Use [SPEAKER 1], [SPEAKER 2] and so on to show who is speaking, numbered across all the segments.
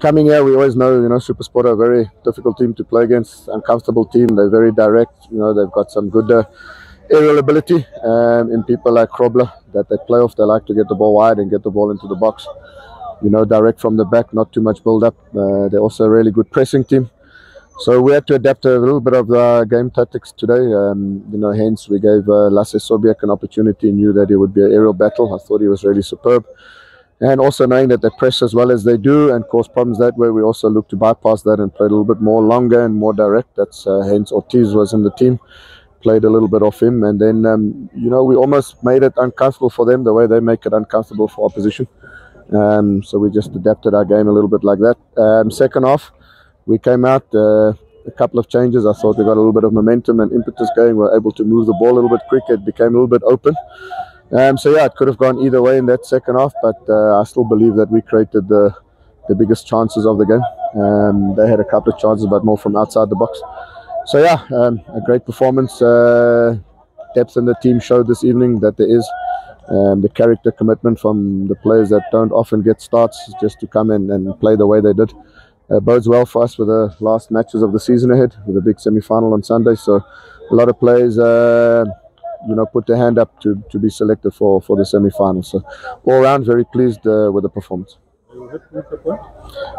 [SPEAKER 1] coming here, we always know, you know, Supersport are a very difficult team to play against, uncomfortable team. They're very direct. You know, they've got some good uh, aerial ability um, in people like Grobler that they play off. They like to get the ball wide and get the ball into the box. You know, direct from the back, not too much build up. Uh, they're also a really good pressing team. So we had to adapt a little bit of the game tactics today. Um, you know, hence we gave uh, Lasse Sobiek an opportunity. Knew that it would be an aerial battle. I thought he was really superb. And also knowing that they press as well as they do and cause problems that way, we also look to bypass that and play a little bit more longer and more direct. That's uh, hence Ortiz was in the team, played a little bit off him, and then um, you know we almost made it uncomfortable for them the way they make it uncomfortable for opposition. Um, so we just adapted our game a little bit like that. Um, second half we came out uh, a couple of changes. I thought we got a little bit of momentum and impetus going. We were able to move the ball a little bit quicker. It became a little bit open. Um, so yeah, it could have gone either way in that second half, but uh, I still believe that we created the the biggest chances of the game. Um, they had a couple of chances, but more from outside the box. So yeah, um, a great performance. Uh, depth in the team showed this evening that there is um, the character commitment from the players that don't often get starts just to come in and play the way they did uh, bodes well for us with the last matches of the season ahead with a big semi-final on Sunday. So a lot of players, uh, you know, put their hand up to, to be selected for, for the semi-final. So all around, very pleased uh, with the performance.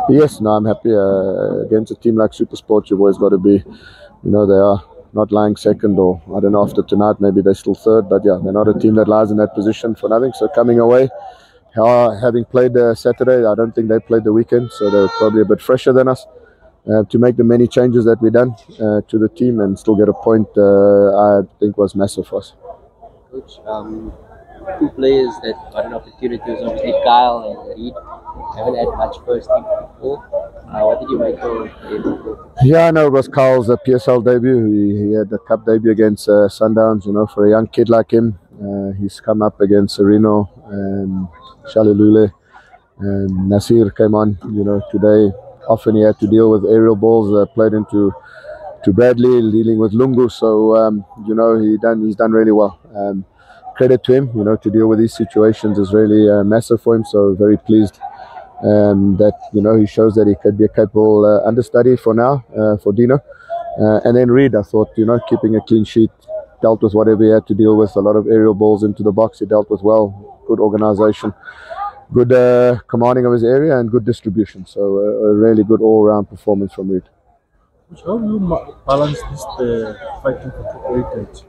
[SPEAKER 1] Yes, no, I'm happy. Uh, against a team like Supersport, you've always got to be, you know, they are not lying second or I don't know after tonight maybe they're still third but yeah they're not a team that lies in that position for nothing so coming away uh, having played uh, Saturday, I don't think they played the weekend, so they're probably a bit fresher than us. Uh, to make the many changes that we done uh, to the team and still get a point, uh, I think was massive for us.
[SPEAKER 2] Coach, um, two players that got an opportunity was obviously Kyle and Reed. Haven't had much first team football. Uh, what did you make of?
[SPEAKER 1] Yeah, I know it was Kyle's PSL debut. He, he, had a cup debut against Sundowns. You know, for a young kid like him, he's come up against Sirino and Shalulile and Nasir came on, you know, today. Often he had to deal with aerial balls uh, played into to Bradley, dealing with Lungu. So, um, you know, he done he's done really well. Um, credit to him, you know, to deal with these situations is really uh, massive for him. So, very pleased um, that, you know, he shows that he could be a capable uh, understudy for now, uh, for Dino. Uh, and then Reed, I thought, you know, keeping a clean sheet, dealt with whatever he had to deal with. A lot of aerial balls into the box, he dealt with well good organization, good uh, commanding of his area, and good distribution. So uh, a really good all-round performance from Reed.
[SPEAKER 3] How do you balance this uh, fighting for top eight and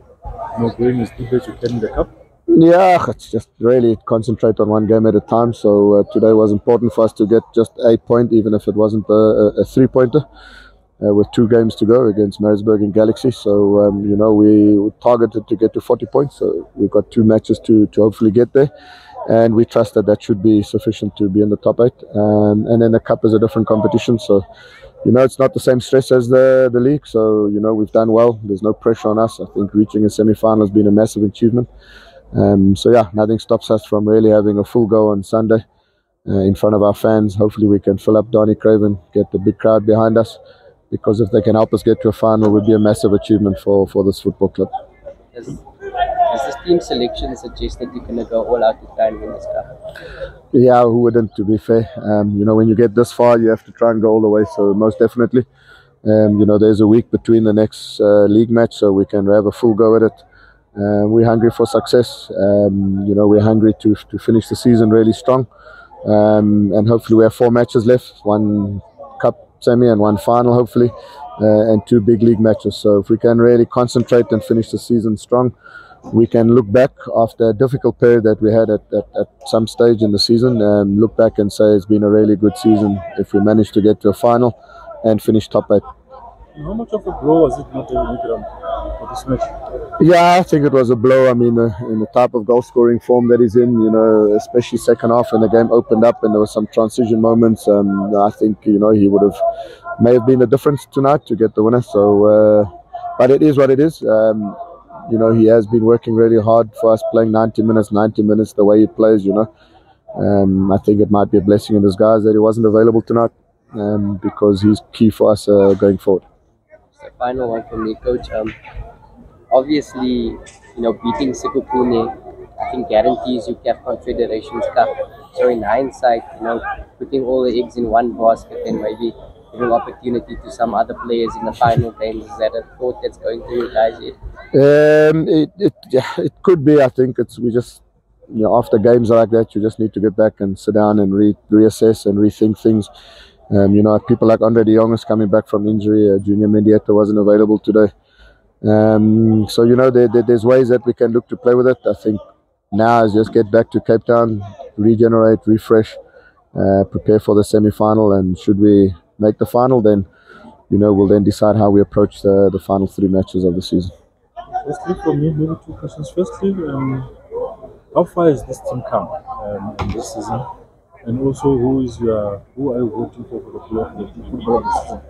[SPEAKER 3] you know, going as deep as you can in the cup?
[SPEAKER 1] Yeah, it's just really concentrate on one game at a time. So uh, today was important for us to get just a point, even if it wasn't a, a three-pointer. Uh, with two games to go against Maritzburg and Galaxy. So, um, you know, we targeted to get to 40 points. So we've got two matches to, to hopefully get there. And we trust that that should be sufficient to be in the top eight. Um, and then the cup is a different competition. So, you know, it's not the same stress as the, the league. So, you know, we've done well. There's no pressure on us. I think reaching a semi-final has been a massive achievement. Um, so, yeah, nothing stops us from really having a full go on Sunday uh, in front of our fans. Hopefully we can fill up Danie Craven, get the big crowd behind us because if they can help us get to a final, it would be a massive achievement for, for this football club.
[SPEAKER 2] Has, has this team selection suggested you're going to go all out to try and win this cup?
[SPEAKER 1] Yeah, who wouldn't, to be fair? Um, you know, when you get this far, you have to try and go all the way, so most definitely. Um, you know, there's a week between the next uh, league match, so we can have a full go at it. Um, we're hungry for success. Um, you know, we're hungry to, to finish the season really strong. Um, and hopefully we have four matches left, one cup semi and one final, hopefully, uh, and two big league matches. So if we can really concentrate and finish the season strong, we can look back after a difficult period that we had at, at, at some stage in the season and look back and say it's been a really good season if we manage to get to a final and finish top eight.
[SPEAKER 3] How much of a blow was it not having Iqraam for this match?
[SPEAKER 1] Yeah, I think it was a blow. I mean, uh, in the type of goal scoring form that he's in, you know, especially second half when the game opened up and there were some transition moments. Um, I think you know he would have may have been the difference tonight to get the winner. So, uh, but it is what it is. Um, you know, he has been working really hard for us, playing 90 minutes, 90 minutes the way he plays. You know, um, I think it might be a blessing in disguise that he wasn't available tonight um, because he's key for us uh, going forward
[SPEAKER 2] the final one from me, coach. Um, obviously, you know, beating Sekhukhune, I think guarantees you CAF Confederations Cup. So in hindsight, you know, putting all the eggs in one basket and maybe opportunity to some other players in the final games, is that a thought that's going through your guys' head?
[SPEAKER 1] Um, it, it, yeah, it could be. I think it's we just you know after games like that, you just need to get back and sit down and re- reassess and rethink things. Um, you know, people like Andre De Jong is coming back from injury. Uh, Junior Mendieta wasn't available today. Um, so you know, there, there, there's ways that we can look to play with it. I think now is just get back to Cape Town, regenerate, refresh, uh, prepare for the semi-final, and should we make the final, then you know we'll then decide how we approach the, the final three matches of the season.
[SPEAKER 3] Firstly, for me, maybe two questions. Firstly, um, how far has this team come um, in this season? And also, who is your who are you voting for for the player of the football of the season?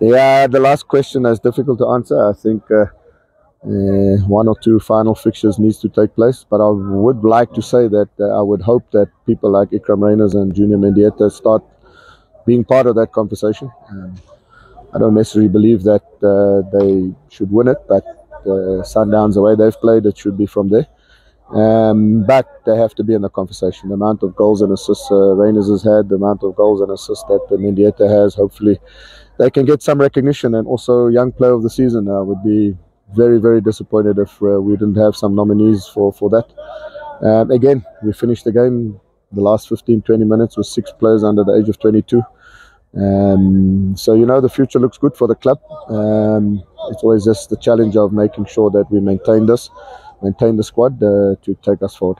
[SPEAKER 1] Yeah, the last question is difficult to answer. I think uh, uh, one or two final fixtures needs to take place, but I would like to say that uh, I would hope that people like Iqraam Rayners and Junior Mendieta start being part of that conversation. Um, I don't necessarily believe that uh, they should win it, but uh, Sundowns, the way they've played, it should be from there. Um, but they have to be in the conversation. The amount of goals and assists uh, has had, the amount of goals and assists that uh, Mendieta has, hopefully they can get some recognition. And also, young player of the season uh, would be very, very disappointed if uh, we didn't have some nominees for, for that. Um, again, we finished the game the last 15, 20 minutes with six players under the age of 22. Um, so, you know, the future looks good for the club. Um, it's always just the challenge of making sure that we maintain this, maintain the squad uh, to take us forward.